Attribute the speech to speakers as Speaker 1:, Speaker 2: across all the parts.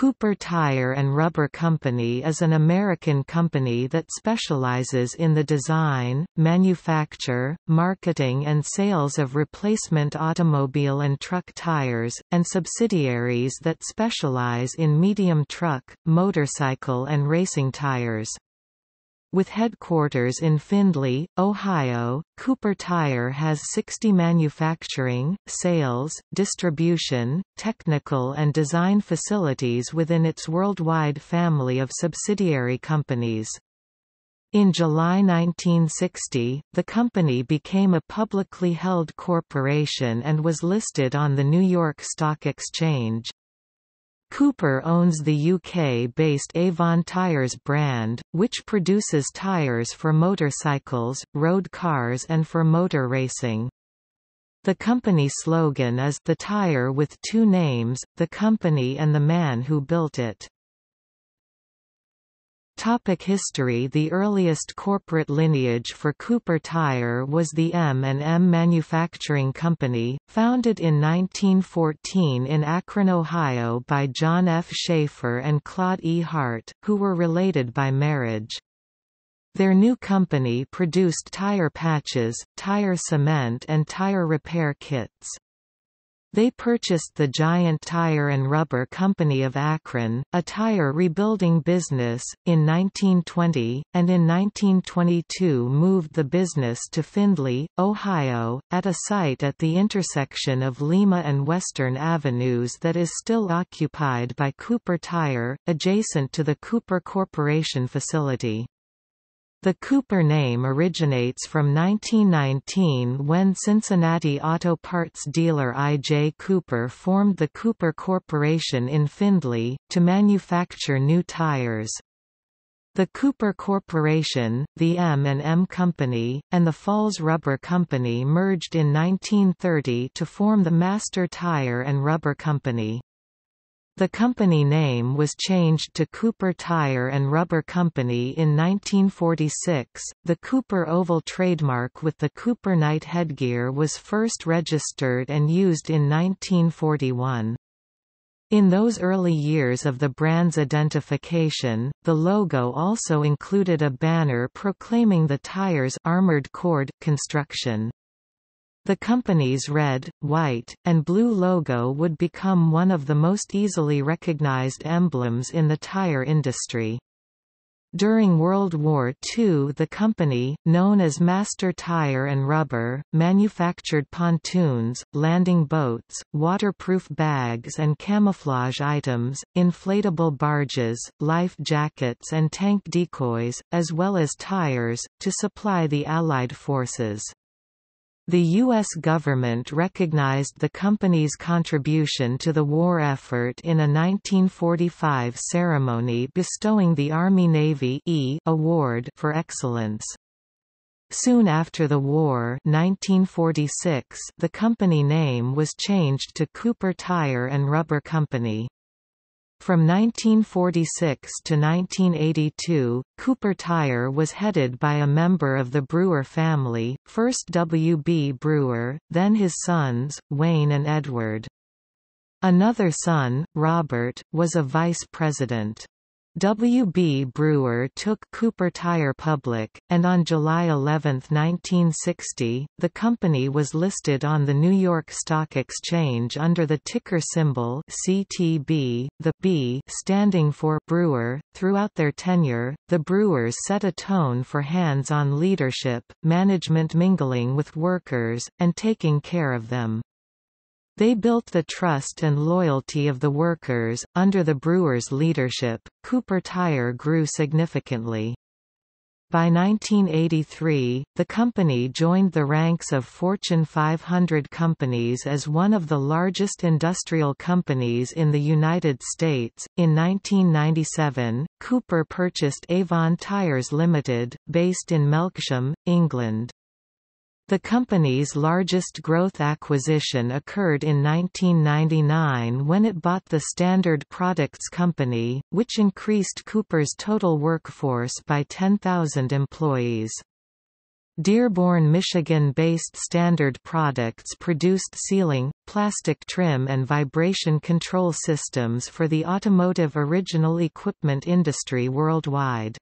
Speaker 1: Cooper Tire and Rubber Company is an American company that specializes in the design, manufacture, marketing and sales of replacement automobile and truck tires, and subsidiaries that specialize in medium truck, motorcycle and racing tires. With headquarters in Findlay, Ohio, Cooper Tire has 60 manufacturing, sales, distribution, technical and design facilities within its worldwide family of subsidiary companies. In July 1960, the company became a publicly held corporation and was listed on the New York Stock Exchange. Cooper owns the UK-based Avon Tyres brand, which produces tyres for motorcycles, road cars and for motor racing. The company slogan is The Tire with Two Names, the company and the man who built it. Topic history The earliest corporate lineage for Cooper Tire was the M&M Manufacturing Company, founded in 1914 in Akron, Ohio by John F. Schaefer and Claude E. Hart, who were related by marriage. Their new company produced tire patches, tire cement and tire repair kits. They purchased the Giant Tire and Rubber Company of Akron, a tire rebuilding business, in 1920, and in 1922 moved the business to Findlay, Ohio, at a site at the intersection of Lima and Western Avenues that is still occupied by Cooper Tire, adjacent to the Cooper Corporation facility. The Cooper name originates from 1919 when Cincinnati auto parts dealer I. J. Cooper formed the Cooper Corporation in Findlay, to manufacture new tires. The Cooper Corporation, the M&M Company, and the Falls Rubber Company merged in 1930 to form the Master Tire and Rubber Company. The company name was changed to Cooper Tire and Rubber Company in 1946. The Cooper Oval trademark with the Cooper Knight headgear was first registered and used in 1941. In those early years of the brand's identification, the logo also included a banner proclaiming the tire's armored cord construction. The company's red, white, and blue logo would become one of the most easily recognized emblems in the tire industry. During World War II the company, known as Master Tire and Rubber, manufactured pontoons, landing boats, waterproof bags and camouflage items, inflatable barges, life jackets and tank decoys, as well as tires, to supply the Allied forces. The U.S. government recognized the company's contribution to the war effort in a 1945 ceremony bestowing the Army-Navy e Award for excellence. Soon after the war 1946, the company name was changed to Cooper Tire and Rubber Company. From 1946 to 1982, Cooper Tire was headed by a member of the Brewer family, first W. B. Brewer, then his sons, Wayne and Edward. Another son, Robert, was a vice president. W. B. Brewer took Cooper Tire public, and on July 11, 1960, the company was listed on the New York Stock Exchange under the ticker symbol CTB, the B standing for Brewer. Throughout their tenure, the Brewers set a tone for hands-on leadership, management mingling with workers, and taking care of them. They built the trust and loyalty of the workers. Under the Brewers' leadership, Cooper Tire grew significantly. By 1983, the company joined the ranks of Fortune 500 companies as one of the largest industrial companies in the United States. In 1997, Cooper purchased Avon Tyres Limited, based in Melksham, England. The company's largest growth acquisition occurred in 1999 when it bought the Standard Products Company, which increased Cooper's total workforce by 10,000 employees. Dearborn, Michigan-based Standard Products produced sealing, plastic trim and vibration control systems for the automotive original equipment industry worldwide.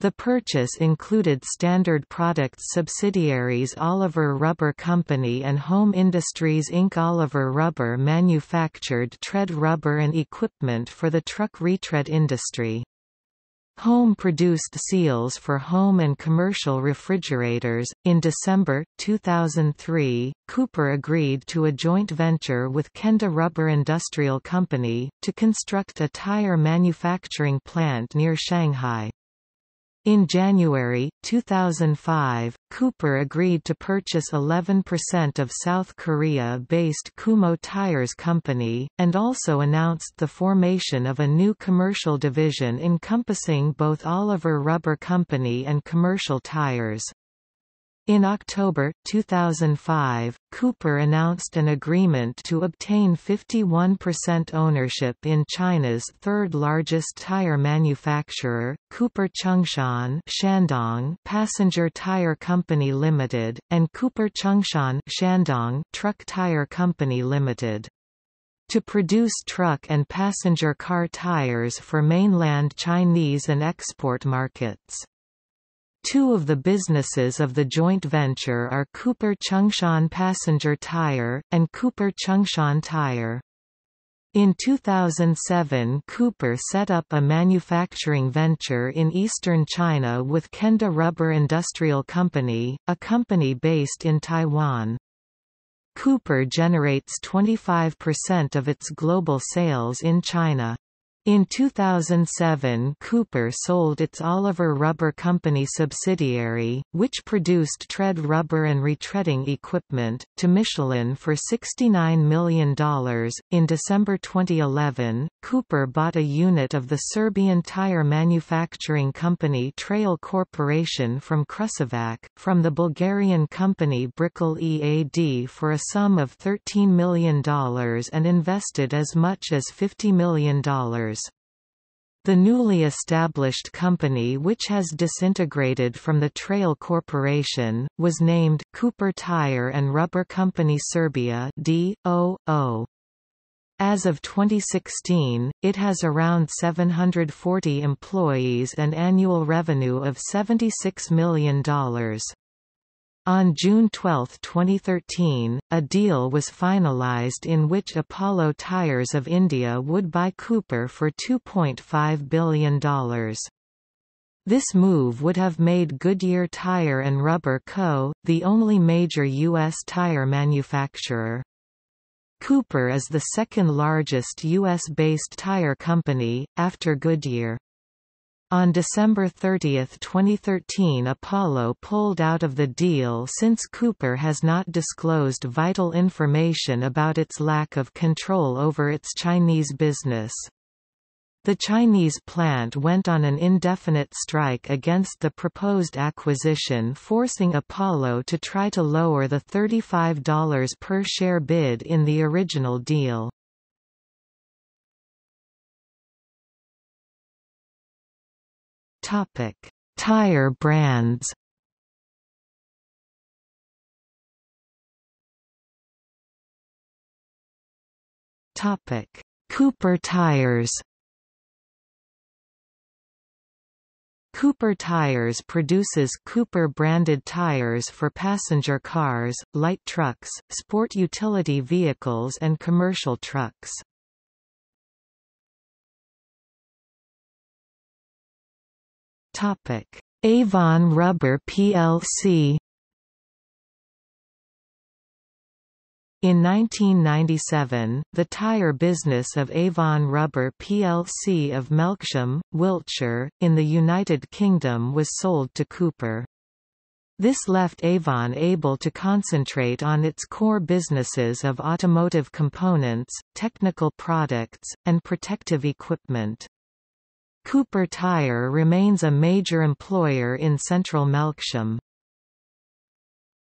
Speaker 1: The purchase included Standard Products subsidiaries Oliver Rubber Company and Holm Industries Inc. Oliver Rubber manufactured tread rubber and equipment for the truck retread industry. Holm produced seals for home and commercial refrigerators. In December 2003, Cooper agreed to a joint venture with Kenda Rubber Industrial Company to construct a tire manufacturing plant near Shanghai. In January, 2005, Cooper agreed to purchase 11% of South Korea-based Kumho Tires Company, and also announced the formation of a new commercial division encompassing both Oliver Rubber Company and Commercial Tires. In October 2005, Cooper announced an agreement to obtain 51% ownership in China's third-largest tire manufacturer, Cooper Chengshan Shandong Passenger Tire Company Limited, and Cooper Chengshan Shandong Truck Tire Company Limited to produce truck and passenger car tires for mainland Chinese and export markets. Two of the businesses of the joint venture are Cooper Chengshan Passenger Tire, and Cooper Chengshan Tire. In 2007 Cooper set up a manufacturing venture in eastern China with Kenda Rubber Industrial Company, a company based in Taiwan. Cooper generates 25% of its global sales in China. In 2007 Cooper sold its Oliver Rubber Company subsidiary, which produced tread rubber and retreading equipment, to Michelin for $69 million. In December 2011, Cooper bought a unit of the Serbian tire manufacturing company Trayal Corporation from Kruševac, from the Bulgarian company Brikel EAD for a sum of $13 million and invested as much as $50 million. The newly established company which has disintegrated from the Trayal Corporation, was named Cooper Tire and Rubber Company Serbia D.O.O. As of 2016, it has around 740 employees and annual revenue of $76 million. On June 12, 2013, a deal was finalized in which Apollo Tyres of India would buy Cooper for $2.5 billion. This move would have made Goodyear Tire and Rubber Co., the only major U.S. tire manufacturer. Cooper is the second largest U.S.-based tire company, after Goodyear. On December 30, 2013 Apollo pulled out of the deal since Cooper has not disclosed vital information about its lack of control over its Chinese business. The Chinese plant went on an indefinite strike against the proposed acquisition forcing Apollo to try to lower the $35 per share bid in the original deal. Topic: Tire brands. Topic: Cooper tires. Cooper Tires produces Cooper-branded tires for passenger cars, light trucks, sport utility vehicles and commercial trucks. Topic: Avon Rubber plc. In 1997, the tire business of Avon Rubber plc of Melksham, Wiltshire, in the United Kingdom was sold to Cooper. This left Avon able to concentrate on its core businesses of automotive components, technical products, and protective equipment. Cooper Tire remains a major employer in central Melksham.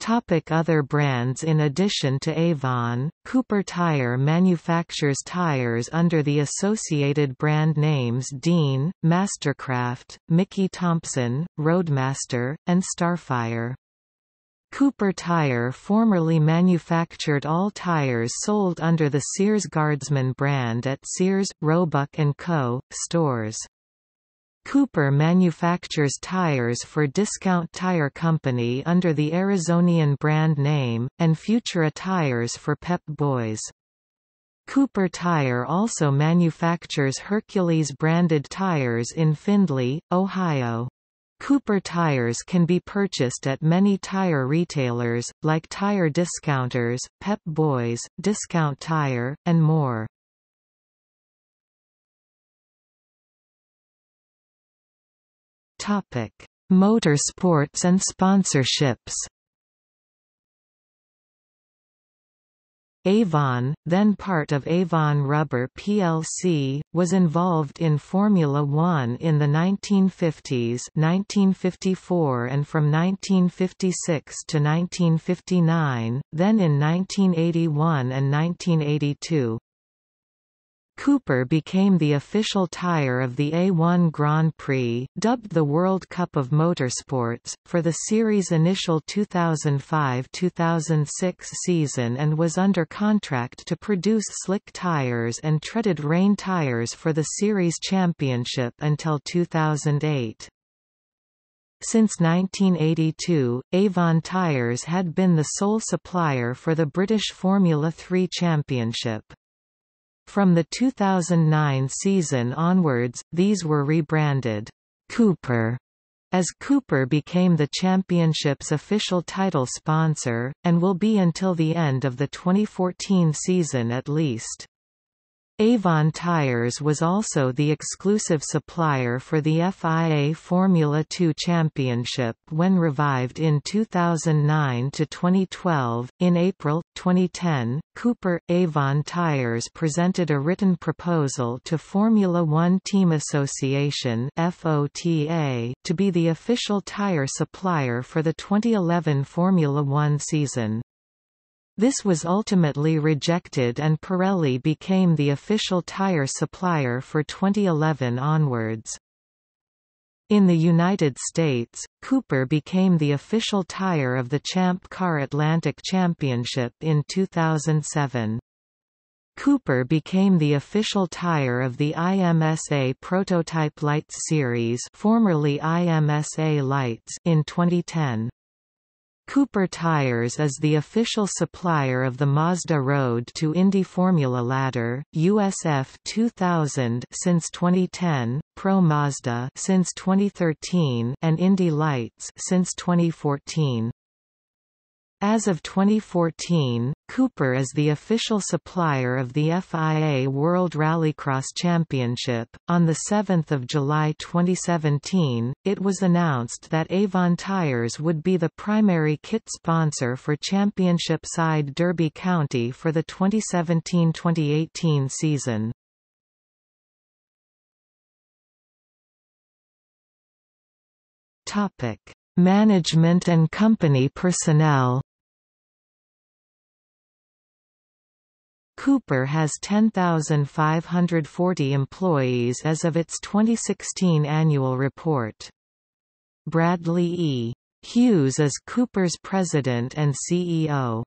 Speaker 1: Topic other brands In addition to Avon, Cooper Tire manufactures tires under the associated brand names Dean, Mastercraft, Mickey Thompson, Roadmaster, and Starfire. Cooper Tire formerly manufactured all tires sold under the Sears Guardsman brand at Sears, Roebuck & Co. stores. Cooper manufactures tires for Discount Tire Company under the Arizonian brand name, and Futura tires for Pep Boys. Cooper Tire also manufactures Hercules branded tires in Findlay, Ohio. Cooper tires can be purchased at many tire retailers, like Tire Discounters, Pep Boys, Discount Tire, and more. Topic: Motorsports and sponsorships. Avon, then part of Avon Rubber plc, was involved in Formula One in the 1950s 1954 and from 1956 to 1959, then in 1981 and 1982. Cooper became the official tire of the A1 Grand Prix, dubbed the World Cup of Motorsports, for the series' initial 2005-2006 season and was under contract to produce slick tires and treaded rain tires for the series championship until 2008. Since 1982, Avon Tyres had been the sole supplier for the British Formula 3 Championship. From the 2009 season onwards, these were rebranded Cooper as Cooper became the championship's official title sponsor, and will be until the end of the 2014 season at least. Avon Tyres was also the exclusive supplier for the FIA Formula 2 Championship when revived in 2009 to 2012. In April 2010, Cooper Avon Tyres presented a written proposal to Formula 1 Team Association (FOTA) to be the official tire supplier for the 2011 Formula 1 season. This was ultimately rejected and Pirelli became the official tire supplier for 2011 onwards. In the United States, Cooper became the official tire of the Champ Car Atlantic Championship in 2007. Cooper became the official tire of the IMSA Prototype Lights series formerly IMSA Lights in 2010. Cooper Tires is the official supplier of the Mazda Road to Indy Formula Ladder, USF 2000 since 2010, Pro Mazda since 2013, and Indy Lights since 2014. As of 2014, Cooper is the official supplier of the FIA World Rallycross Championship. On 7 July 2017, it was announced that Avon Tires would be the primary kit sponsor for championship side Derby County for the 2017-2018 season. Topic: Management and company personnel Cooper has 10,540 employees as of its 2016 annual report. Bradley E. Hughes is Cooper's president and CEO.